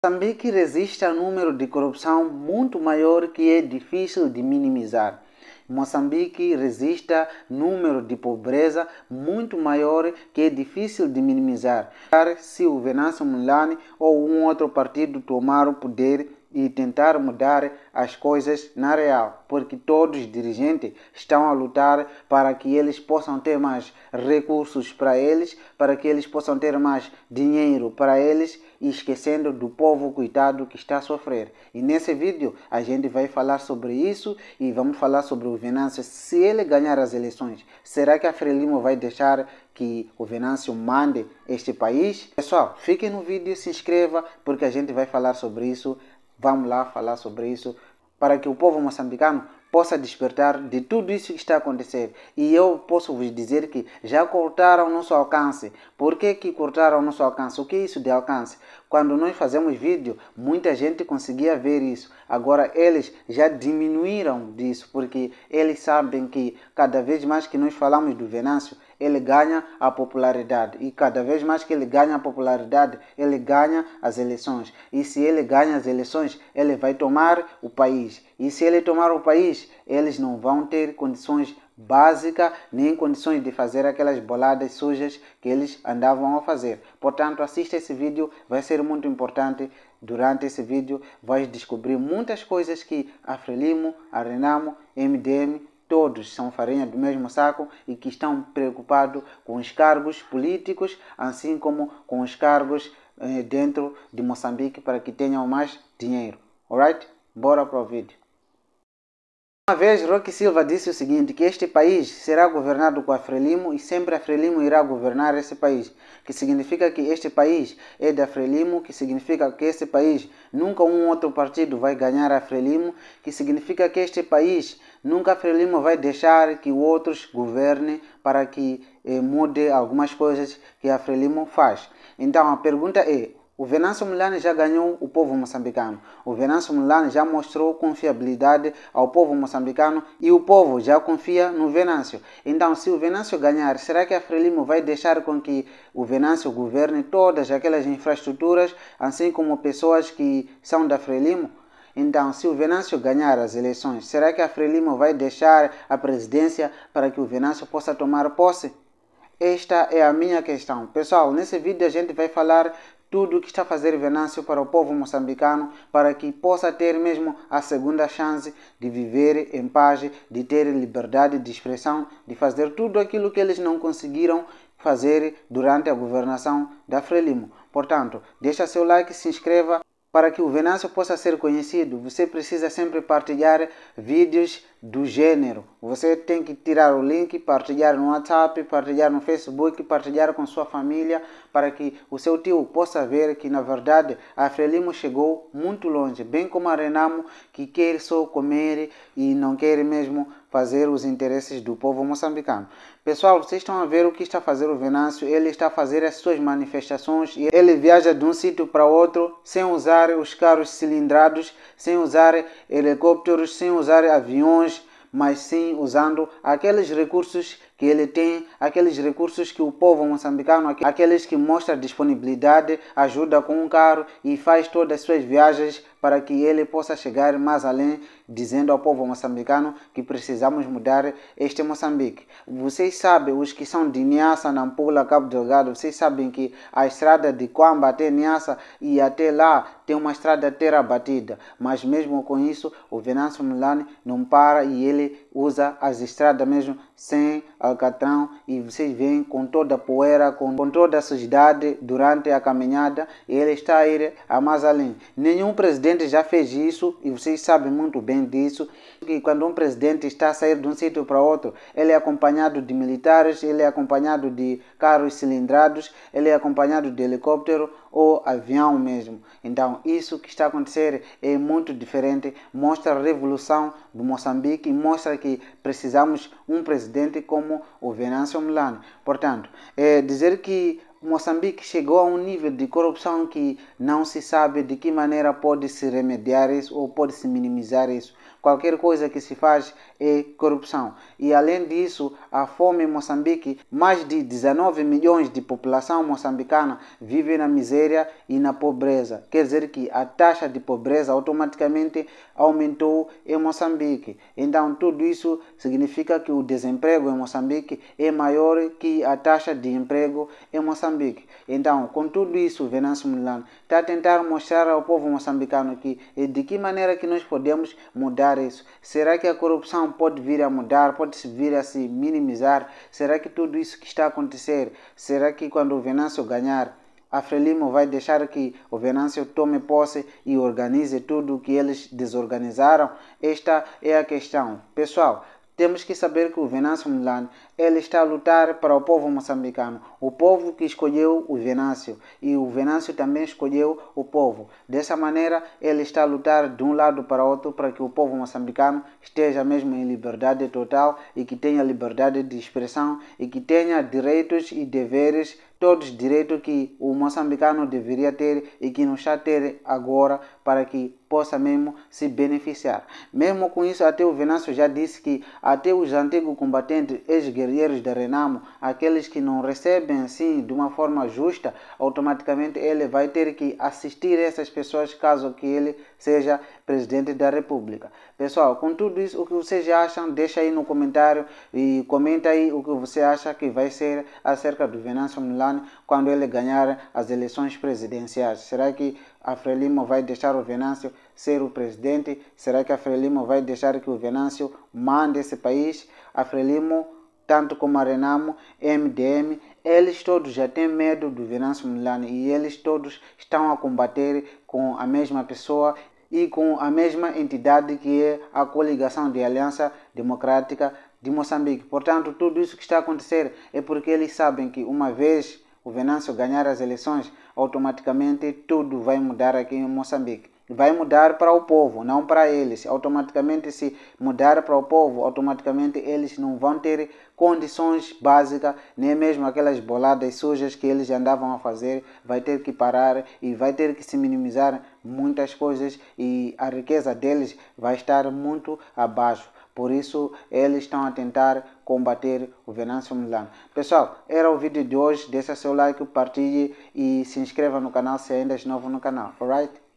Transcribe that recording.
Moçambique resiste a número de corrupção muito maior que é difícil de minimizar. Moçambique resiste a número de pobreza muito maior que é difícil de minimizar. Se o Venâncio Mulane ou um outro partido tomar o poder e tentar mudar as coisas na real, porque todos os dirigentes estão a lutar para que eles possam ter mais recursos para eles, para que eles possam ter mais dinheiro para eles, e esquecendo do povo coitado que está a sofrer. E nesse vídeo a gente vai falar sobre isso e vamos falar sobre o Venâncio. Se ele ganhar as eleições, será que a Frelimo vai deixar que o Venâncio mande este país? Pessoal, fiquem no vídeo, se inscreva, porque a gente vai falar sobre isso Vamos lá falar sobre isso para que o povo moçambicano possa despertar de tudo isso que está a acontecer. E eu posso vos dizer que já cortaram nosso alcance. Por que, que cortaram nosso alcance? O que é isso de alcance? Quando nós fazemos vídeo, muita gente conseguia ver isso. Agora eles já diminuíram disso, porque eles sabem que cada vez mais que nós falamos do Venâncio, ele ganha a popularidade. E cada vez mais que ele ganha a popularidade, ele ganha as eleições. E se ele ganha as eleições, ele vai tomar o país. E se ele tomar o país, eles não vão ter condições básica nem condições de fazer aquelas boladas sujas que eles andavam a fazer. Portanto, assista esse vídeo, vai ser muito importante. Durante esse vídeo, vai descobrir muitas coisas que a Frelimo, a Renamo, MDM, todos são farinha do mesmo saco e que estão preocupados com os cargos políticos, assim como com os cargos eh, dentro de Moçambique para que tenham mais dinheiro. Alright? Bora para o vídeo. Uma vez Roque Silva disse o seguinte, que este país será governado com a Frelimo e sempre a Frelimo irá governar esse país, que significa que este país é da Frelimo, que significa que este país nunca um outro partido vai ganhar a Frelimo, que significa que este país nunca a Frelimo vai deixar que outros governem para que eh, mude algumas coisas que a Frelimo faz. Então a pergunta é, o Venâncio Milani já ganhou o povo moçambicano. O Venâncio Milani já mostrou confiabilidade ao povo moçambicano e o povo já confia no Venâncio. Então, se o Venâncio ganhar, será que a Frelimo vai deixar com que o Venâncio governe todas aquelas infraestruturas, assim como pessoas que são da Frelimo? Então, se o Venâncio ganhar as eleições, será que a Frelimo vai deixar a presidência para que o Venâncio possa tomar posse? Esta é a minha questão. Pessoal, nesse vídeo a gente vai falar tudo o que está a fazer Venâncio para o povo moçambicano, para que possa ter mesmo a segunda chance de viver em paz, de ter liberdade de expressão, de fazer tudo aquilo que eles não conseguiram fazer durante a governação da Frelimo. Portanto, deixa seu like, se inscreva para que o Venâncio possa ser conhecido. Você precisa sempre partilhar vídeos do gênero. Você tem que tirar o link, partilhar no WhatsApp, partilhar no Facebook, partilhar com sua família, para que o seu tio possa ver que na verdade a Frelimo chegou muito longe, bem como a Renamo, que quer só comer e não quer mesmo fazer os interesses do povo moçambicano. Pessoal, vocês estão a ver o que está a fazer o Venâncio, ele está a fazer as suas manifestações e ele viaja de um sítio para outro sem usar os carros cilindrados, sem usar helicópteros, sem usar aviões, mas sim usando aqueles recursos que ele tem, aqueles recursos que o povo moçambicano, aqueles que mostra disponibilidade, ajuda com um carro e faz todas as suas viagens para que ele possa chegar mais além, dizendo ao povo moçambicano que precisamos mudar este Moçambique. Vocês sabem, os que são de Niassa, Nampula, Cabo Delgado, vocês sabem que a estrada de Quamba até Niassa e até lá tem uma estrada terra batida, mas mesmo com isso o Venâncio Milani não para e ele usa as estradas mesmo sem alcatrão e vocês veem com toda a poeira, com, com toda a sujidade durante a caminhada e ele está a ir a mais além. Nenhum presidente já fez isso e vocês sabem muito bem disso, que quando um presidente está a sair de um sítio para outro, ele é acompanhado de militares, ele é acompanhado de carros cilindrados, ele é acompanhado de helicóptero ou avião mesmo. Então, isso que está a acontecer é muito diferente, mostra a revolução do Moçambique e mostra que precisamos um presidente como o Venâncio Milano. Portanto, é dizer que Moçambique chegou a um nível de corrupção que não se sabe de que maneira pode se remediar isso ou pode se minimizar isso. Qualquer coisa que se faz é corrupção. E além disso, a fome em Moçambique, mais de 19 milhões de população moçambicana vive na miséria e na pobreza. Quer dizer que a taxa de pobreza automaticamente aumentou em Moçambique. Então, tudo isso significa que o desemprego em Moçambique é maior que a taxa de emprego em Moçambique. Então, com tudo isso, Venâncio Milano está a tentar mostrar ao povo moçambicano que de que maneira que nós podemos mudar isso. Será que a corrupção pode vir a mudar, pode vir a se minimizar? Será que tudo isso que está a acontecer, será que quando o Venâncio ganhar, a Frelimo vai deixar que o Venâncio tome posse e organize tudo o que eles desorganizaram? Esta é a questão. Pessoal, temos que saber que o Venâncio Milano ele está a lutar para o povo moçambicano, o povo que escolheu o Venâncio e o Venâncio também escolheu o povo. Dessa maneira, ele está a lutar de um lado para outro para que o povo moçambicano esteja mesmo em liberdade total e que tenha liberdade de expressão e que tenha direitos e deveres todos os direitos que o moçambicano deveria ter e que não está a ter agora para que possa mesmo se beneficiar. Mesmo com isso, até o Venâncio já disse que até os antigos combatentes, ex-guerreiros da Renamo, aqueles que não recebem assim de uma forma justa, automaticamente ele vai ter que assistir essas pessoas caso que ele seja presidente da República. Pessoal, com tudo isso, o que vocês acham, deixa aí no comentário e comenta aí o que você acha que vai ser acerca do Venâncio Milani quando ele ganhar as eleições presidenciais. Será que a Frelimo vai deixar o Venâncio ser o presidente? Será que a Frelimo vai deixar que o Venâncio mande esse país? A Frelimo, tanto como a Renamo, MDM, eles todos já têm medo do Venâncio Milani e eles todos estão a combater com a mesma pessoa e com a mesma entidade que é a coligação de Aliança Democrática de Moçambique. Portanto, tudo isso que está a acontecer é porque eles sabem que uma vez o Venâncio ganhar as eleições, automaticamente tudo vai mudar aqui em Moçambique. Vai mudar para o povo, não para eles. Automaticamente, se mudar para o povo, automaticamente eles não vão ter condições básicas, nem mesmo aquelas boladas sujas que eles andavam a fazer. Vai ter que parar e vai ter que se minimizar muitas coisas e a riqueza deles vai estar muito abaixo. Por isso, eles estão a tentar combater o Venâncio Milano. Pessoal, era o vídeo de hoje. Deixa seu like, partilhe e se inscreva no canal se ainda é novo no canal. Alright?